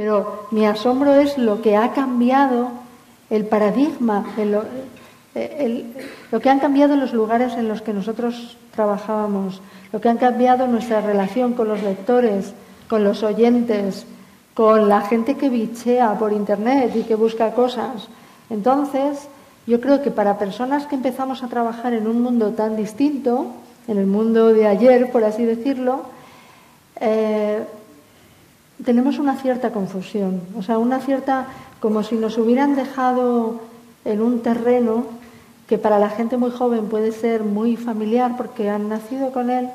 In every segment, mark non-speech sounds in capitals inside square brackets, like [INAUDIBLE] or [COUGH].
Pero mi asombro es lo que ha cambiado el paradigma, lo que han cambiado los lugares en los que nosotros trabajábamos, lo que han cambiado nuestra relación con los lectores, con los oyentes, con la gente que bichea por Internet y que busca cosas. Entonces, yo creo que para personas que empezamos a trabajar en un mundo tan distinto, en el mundo de ayer, por así decirlo, eh, tenemos una cierta confusión, o sea, una cierta, como si nos hubieran dejado en un terreno que para la gente muy joven puede ser muy familiar porque han nacido con él,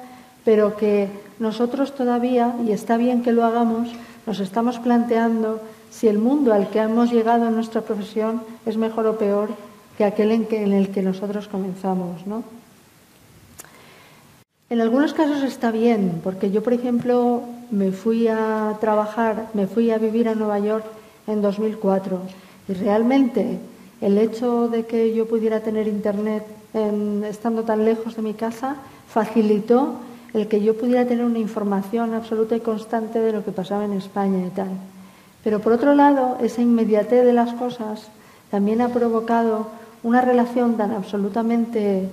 pero que nosotros todavía, y está bien que lo hagamos, nos estamos planteando si el mundo al que hemos llegado en nuestra profesión es mejor o peor que aquel en, el que nosotros comenzamos, ¿no? En algunos casos está bien, porque yo, por ejemplo, me fui a trabajar, me fui a vivir a Nueva York en 2004 y realmente el hecho de que yo pudiera tener internet estando tan lejos de mi casa facilitó el que yo pudiera tener una información absoluta y constante de lo que pasaba en España y tal. Pero por otro lado, esa inmediatez de las cosas también ha provocado una relación tan absolutamente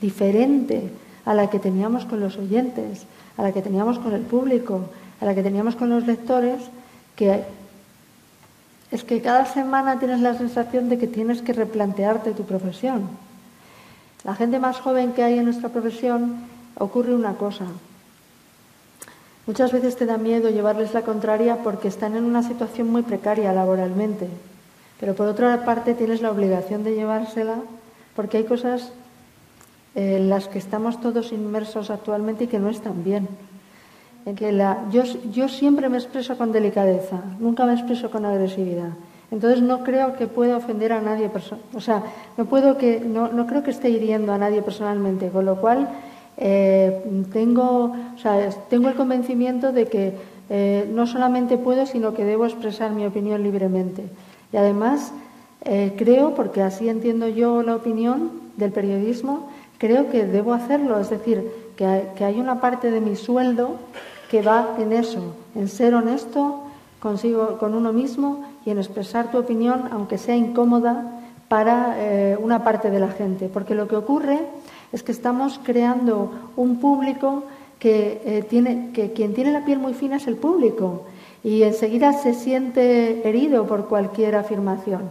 diferente a la que teníamos con los oyentes, a la que teníamos con el público, a la que teníamos con los lectores, que es que cada semana tienes la sensación de que tienes que replantearte tu profesión. La gente más joven que hay en nuestra profesión ocurre una cosa. Muchas veces te da miedo llevarles la contraria porque están en una situación muy precaria laboralmente, pero por otra parte tienes la obligación de llevársela porque hay cosas en las que estamos todos inmersos actualmente y que no están bien. En que la, yo, yo siempre me expreso con delicadeza, nunca me expreso con agresividad. Entonces no creo que pueda ofender a nadie, o sea, no puedo que, no, no creo que esté hiriendo a nadie personalmente, con lo cual eh, tengo, o sea, tengo el convencimiento de que eh, no solamente puedo, sino que debo expresar mi opinión libremente. Y además eh, creo, porque así entiendo yo la opinión del periodismo, creo que debo hacerlo, es decir, que hay, una parte de mi sueldo que va en eso, en ser honesto consigo, con uno mismo y en expresar tu opinión, aunque sea incómoda, para eh, una parte de la gente. Porque lo que ocurre es que estamos creando un público que, eh, tiene, que quien tiene la piel muy fina es el público y enseguida se siente herido por cualquier afirmación.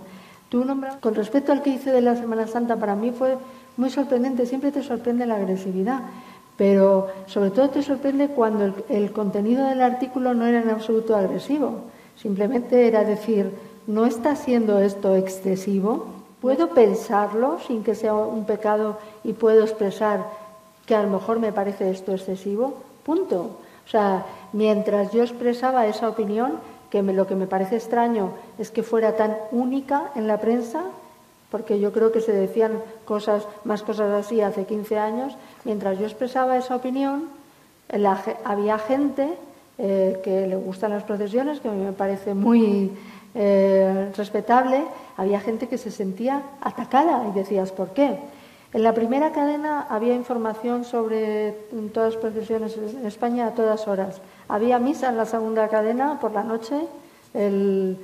Tú nombras, con respecto al que hice de la Semana Santa, para mí fue muy sorprendente, siempre te sorprende la agresividad, pero sobre todo te sorprende cuando el, contenido del artículo no era en absoluto agresivo, simplemente era decir, ¿no está siendo esto excesivo? ¿Puedo pensarlo sin que sea un pecado y puedo expresar que a lo mejor me parece esto excesivo? Punto. O sea, mientras yo expresaba esa opinión, que lo que me parece extraño es que fuera tan única en la prensa, porque yo creo que se decían cosas, más cosas así hace 15 años, mientras yo expresaba esa opinión, había gente eh, que le gustan las procesiones, que a mí me parece muy eh, respetable, había gente que se sentía atacada y decías, ¿por qué? En la primera cadena había información sobre todas las procesiones en España a todas horas. Había misa en la segunda cadena por la noche, el,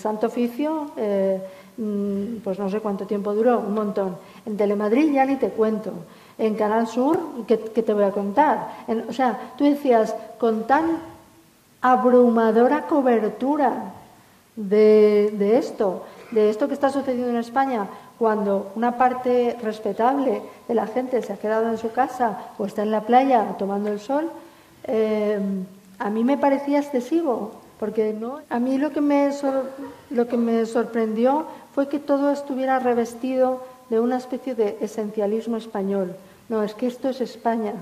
Santo Oficio. Eh, pues no sé cuánto tiempo duró, un montón. En Telemadrid ya ni te cuento. En Canal Sur, ¿qué, te voy a contar? o sea, tú decías, con tan abrumadora cobertura de, esto, de esto que está sucediendo en España, cuando una parte respetable de la gente se ha quedado en su casa o está en la playa tomando el sol, eh, a mí me parecía excesivo, porque no, a mí lo que me, lo que me sorprendió fue que todo estuviera revestido de una especie de esencialismo español. No, es que esto es España.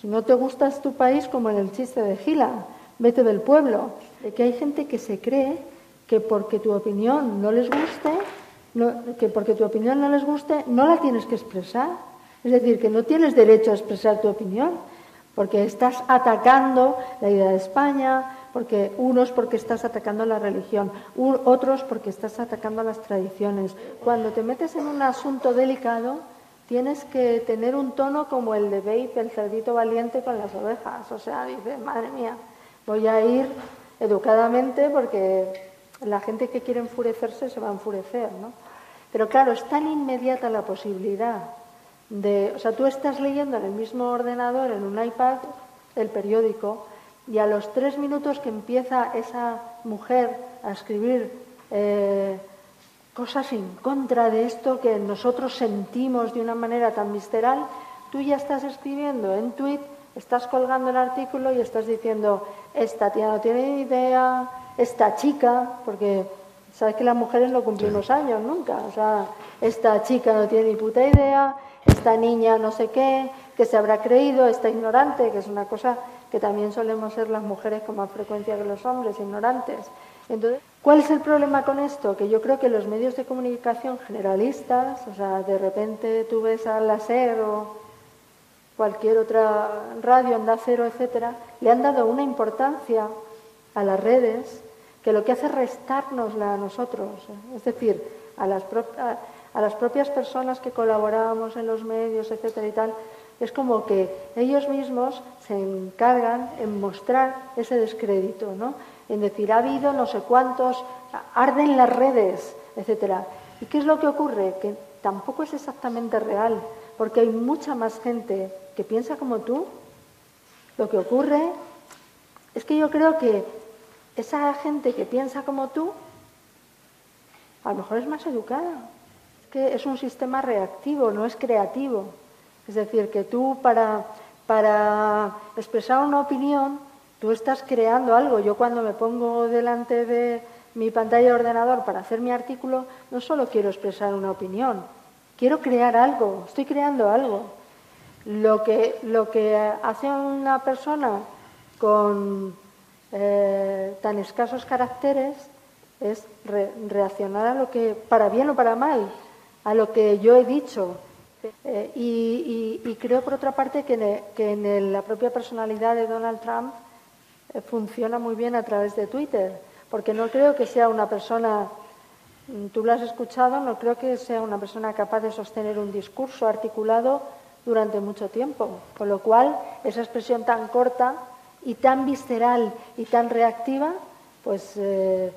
Si no te gusta tu país, como en el chiste de Gila, vete del pueblo. De que hay gente que se cree que porque tu opinión no les guste, que porque tu opinión no les guste, no la tienes que expresar. Es decir, que no tienes derecho a expresar tu opinión, porque estás atacando la idea de España, porque unos porque estás atacando la religión, otros porque estás atacando las tradiciones. Cuando te metes en un asunto delicado, tienes que tener un tono como el de Babe, el cerdito valiente con las ovejas. O sea, dices, madre mía, voy a ir educadamente, porque la gente que quiere enfurecerse se va a enfurecer, ¿no? Pero claro, es tan inmediata la posibilidad de, o sea, tú estás leyendo en el mismo ordenador, en un iPad, el periódico, y a los tres minutos que empieza esa mujer a escribir eh, cosas en contra de esto que nosotros sentimos de una manera tan visceral, tú ya estás escribiendo en tweet, estás colgando el artículo y estás diciendo, esta tía no tiene idea, esta chica, porque sabes que las mujeres no cumplimos años nunca, o sea, esta chica no tiene ni puta idea, esta niña no sé qué, que se habrá creído, esta ignorante, que es una cosa que también solemos ser las mujeres con más frecuencia que los hombres, ignorantes. Entonces, ¿cuál es el problema con esto? Que yo creo que los medios de comunicación generalistas, o sea, de repente tú ves a la o cualquier otra radio, Onda Cero, etcétera, le han dado una importancia a las redes que lo que hace es restárnosla a nosotros, es decir, a las, a las propias personas que colaborábamos en los medios, etcétera y tal, es como que ellos mismos se encargan en mostrar ese descrédito, ¿no? En decir, ha habido no sé cuántos, arden las redes, etcétera. ¿Y qué es lo que ocurre? Que tampoco es exactamente real, porque hay mucha más gente que piensa como tú. Lo que ocurre es que yo creo que esa gente que piensa como tú, a lo mejor es más educada. Es que es un sistema reactivo, no es creativo. Es decir, que tú para, para expresar una opinión, tú estás creando algo. Yo cuando me pongo delante de mi pantalla de ordenador para hacer mi artículo, no solo quiero expresar una opinión, quiero crear algo, estoy creando algo. Lo que, lo que hace una persona con eh, tan escasos caracteres es reaccionar a lo que, para bien o para mal, a lo que yo he dicho. Eh, y, creo, por otra parte, que, en, la propia personalidad de Donald Trump eh, funciona muy bien a través de Twitter, porque no creo que sea una persona, mm, tú lo has escuchado, no creo que sea una persona capaz de sostener un discurso articulado durante mucho tiempo, con lo cual esa expresión tan corta y tan visceral y tan reactiva, pues eh,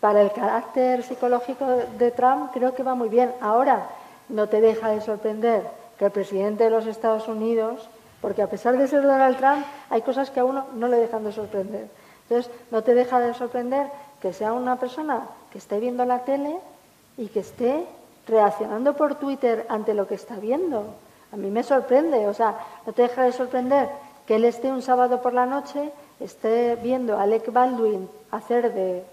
para el carácter psicológico de Trump creo que va muy bien. Ahora, no te deja de sorprender que el presidente de los Estados Unidos, porque a pesar de ser Donald Trump, hay cosas que a uno no le dejan de sorprender. Entonces, no te deja de sorprender que sea una persona que esté viendo la tele y que esté reaccionando por Twitter ante lo que está viendo. A mí me sorprende, o sea, no te deja de sorprender que él esté un sábado por la noche, esté viendo a Alec Baldwin hacer de,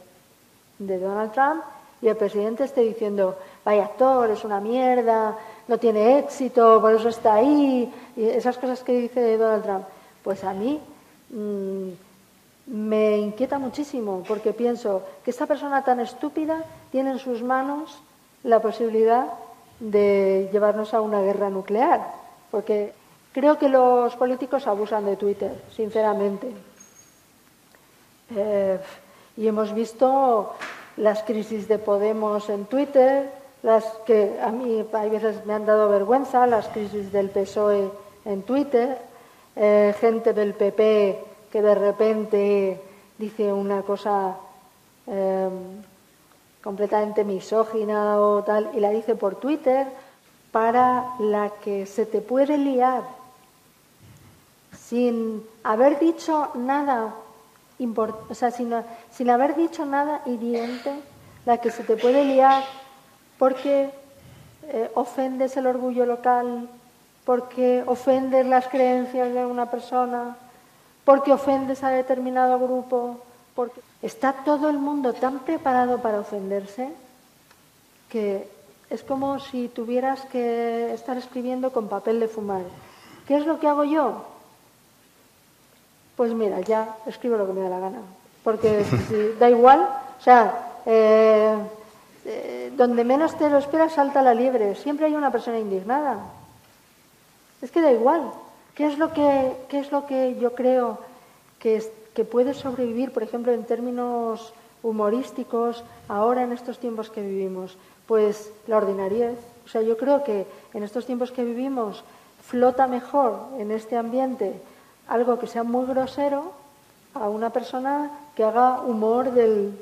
de Donald Trump y el presidente esté diciendo, vaya actor, es una mierda, no tiene éxito, por eso está ahí, y esas cosas que dice Donald Trump, pues a mí mm, me inquieta muchísimo, porque pienso que esta persona tan estúpida tiene en sus manos la posibilidad de llevarnos a una guerra nuclear, porque creo que los políticos abusan de Twitter, sinceramente. Eh, y hemos visto las crisis de Podemos en Twitter, las que a mí hay veces me han dado vergüenza, las crisis del PSOE en Twitter, eh, gente del PP que de repente dice una cosa em, completamente misógina o tal y la dice por Twitter para la que se te puede liar sin haber dicho nada o sea, sin, sin haber dicho nada hiriente, la que se te puede liar porque eh, ofendes el orgullo local, porque ofendes las creencias de una persona, porque ofendes a determinado grupo, porque está todo el mundo tan preparado para ofenderse que es como si tuvieras que estar escribiendo con papel de fumar. ¿Qué es lo que hago yo? Pues mira, ya escribo lo que me da la gana. Porque [LAUGHS] da igual, o sea, eh, eh, donde menos te lo esperas salta la liebre. Siempre hay una persona indignada. Es que da igual. ¿Qué es lo que, qué es lo que yo creo que, que puede sobrevivir, por ejemplo, en términos humorísticos ahora en estos tiempos que vivimos? Pues la ordinariez. O sea, yo creo que en estos tiempos que vivimos flota mejor en este ambiente algo que sea muy grosero a una persona que haga humor del,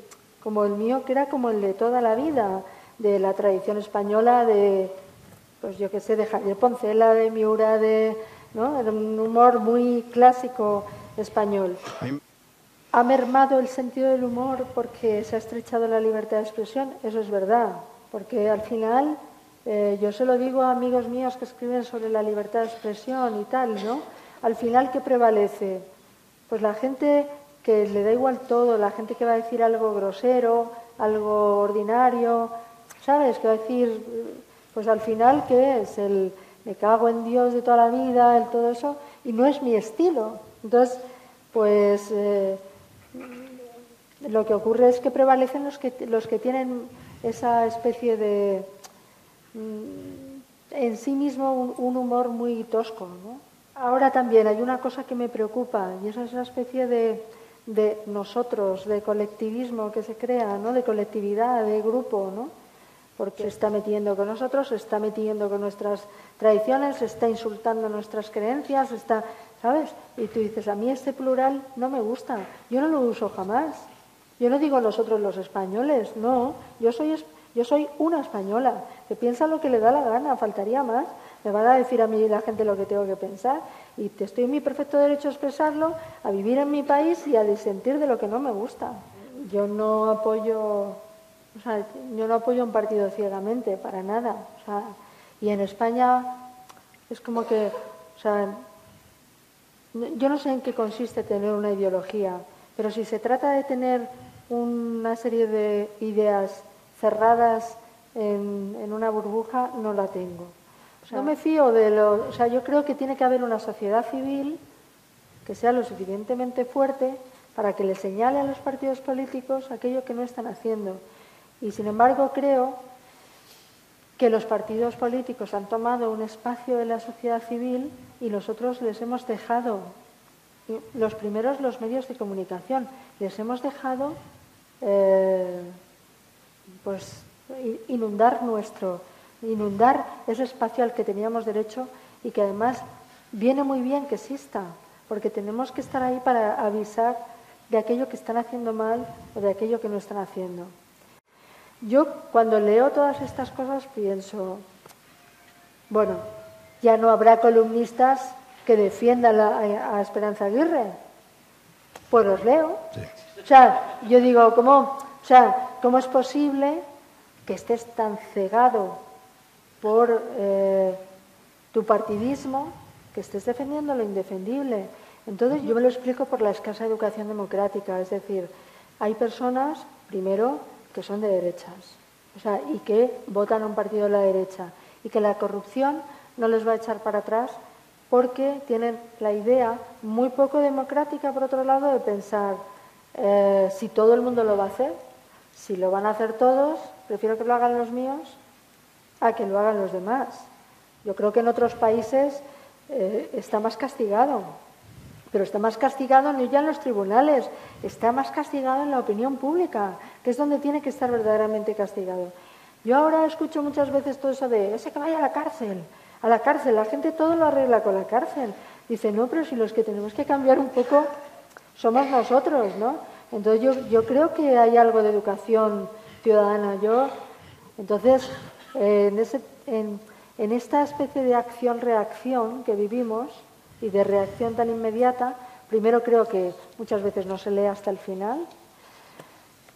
como el mío, que era como el de toda la vida, de la tradición española, de, pues yo qué sé, de Javier Poncela, de Miura, de, ¿no? Era un humor muy clásico español. ¿Ha mermado el sentido del humor porque se ha estrechado la libertad de expresión? Eso es verdad, porque al final eh, yo se lo digo a amigos míos que escriben sobre la libertad de expresión y tal, ¿no? Al final, ¿qué prevalece? Pues la gente que le da igual todo, la gente que va a decir algo grosero, algo ordinario, ¿sabes? Que va a decir, pues al final, ¿qué es? El me cago en Dios de toda la vida, el todo eso, y no es mi estilo. Entonces, pues eh, lo que ocurre es que prevalecen los que, los que tienen esa especie de, mm, en sí mismo, un, humor muy tosco. Ahora también hay una cosa que me preocupa, y esa es esa especie de, de nosotros, de colectivismo que se crea, ¿no? de colectividad, de grupo, ¿no? porque se está metiendo con nosotros, se está metiendo con nuestras tradiciones, se está insultando nuestras creencias, está, ¿sabes? Y tú dices, a mí este plural no me gusta, yo no lo uso jamás. Yo no digo nosotros los españoles, no, yo soy, yo soy una española que piensa lo que le da la gana, faltaría más. Me van a decir a mí la gente lo que tengo que pensar y te estoy en mi perfecto derecho a expresarlo, a vivir en mi país y a disentir de lo que no me gusta. Yo no apoyo o sea, yo no apoyo un partido ciegamente, para nada. Y en España es como que, o sea, yo no sé en qué consiste tener una ideología, pero si se trata de tener una serie de ideas cerradas en una burbuja, no la tengo. No me fío de lo. O sea, yo creo que tiene que haber una sociedad civil que sea lo suficientemente fuerte para que le señale a los partidos políticos aquello que no están haciendo. Y sin embargo creo que los partidos políticos han tomado un espacio de la sociedad civil y nosotros les hemos dejado, los primeros los medios de comunicación, les hemos dejado eh, pues inundar nuestro, inundar ese espacio al que teníamos derecho y que además viene muy bien que exista, porque tenemos que estar ahí para avisar de aquello que están haciendo mal o de aquello que no están haciendo. Yo cuando leo todas estas cosas pienso, bueno, ya no habrá columnistas que defiendan a, Esperanza Aguirre. Pues los leo. O sea, yo digo, ¿cómo, o sea, ¿cómo es posible que estés tan cegado por eh, tu partidismo que estés defendiendo lo indefendible? Entonces yo me lo explico por la escasa educación democrática. Es decir, hay personas, primero, que son de derechas, o sea, y que votan a un partido de la derecha, y que la corrupción no les va a echar para atrás porque tienen la idea muy poco democrática, por otro lado, de pensar eh, si todo el mundo lo va a hacer, si lo van a hacer todos, prefiero que lo hagan los míos a que lo hagan los demás. Yo creo que en otros países eh, está más castigado pero está más castigado no ya en los tribunales, está más castigado en la opinión pública, que es donde tiene que estar verdaderamente castigado. Yo ahora escucho muchas veces todo eso de ese que vaya a la cárcel, a la cárcel, la gente todo lo arregla con la cárcel. Dice, no, pero si los que tenemos que cambiar un poco somos nosotros, ¿no? Entonces yo, yo creo que hay algo de educación ciudadana. Yo, entonces, en, esta especie de acción-reacción que vivimos, y de reacción tan inmediata, primero creo que muchas veces no se lee hasta el final,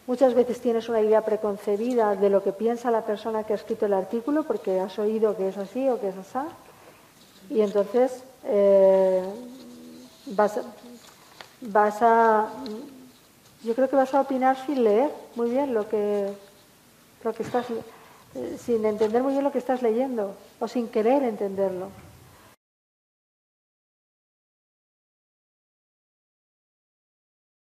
muchas veces tienes una idea preconcebida de lo que piensa la persona que ha escrito el artículo porque has oído que es así o que es así, y entonces eh, vas, vas a... Yo creo que vas a opinar sin leer muy bien lo que, lo que estás, sin entender muy bien lo que estás leyendo o sin querer entenderlo.